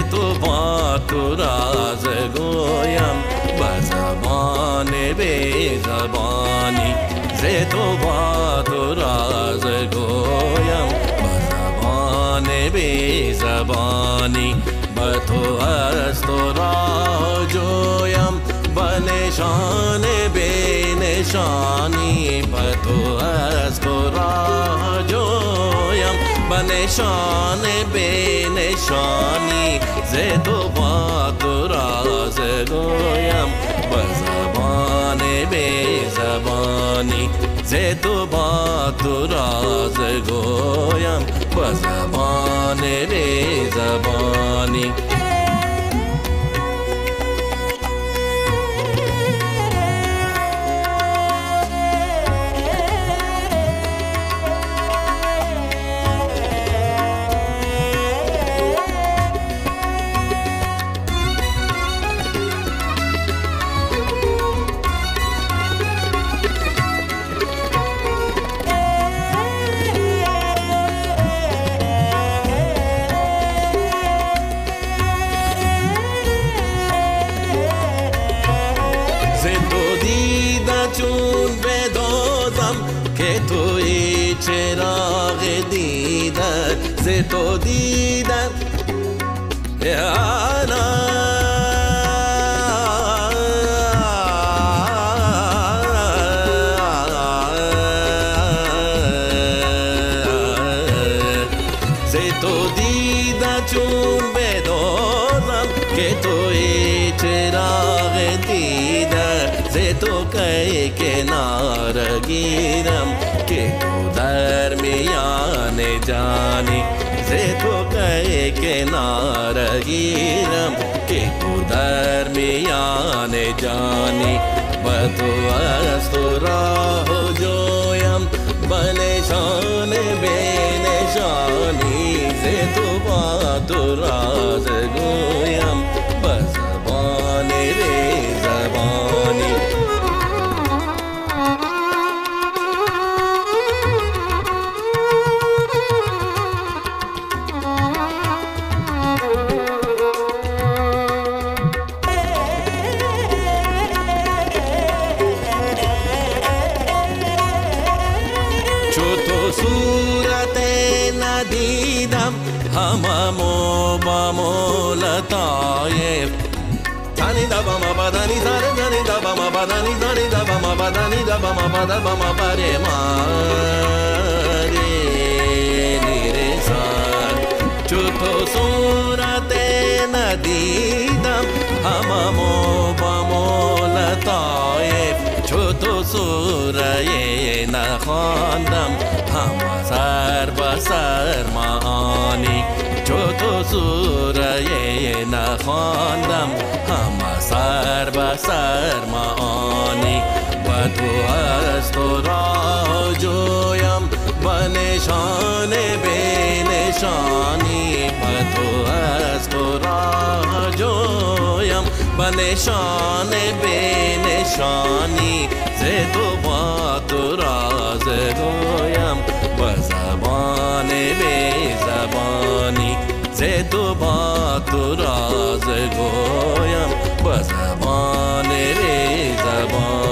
तु राज गोयम्सवा बेसानी श्रय बसानेजि बथो हरम् बे शान न शानि। बथ हर राजो नि शानि सेतुबा तु राज गोयम् जानेजानी जातु राज गोयम् जान बेजबानी بدازم که توی چراغ دیدن ز تو دیدن ز تو دیده چون بدازم که توی के नारगीरम के दरमियाने जानी से तो कहे के नारगीरम के दरमियाने जानी। बतुअस्तुरा हो जोयम, बने शान बेन शानी से तो बातुरा सूरते नदी धनि अमोमो लाय धनि दमधनि सनि दमधानी जानि दमधानी दम परे मा चुपूरते नदी दम् हममो बोलताय سوره نخواندم. هم سر به سر معانی. چو تو سوره نخواندم هم سر به سر معانی. و تو از تو را جویم و نشان به نشانی. و تو از تو را جویم و نشان به نشانی. ज गोयम्बाने जानी सोयम् बान्े जबा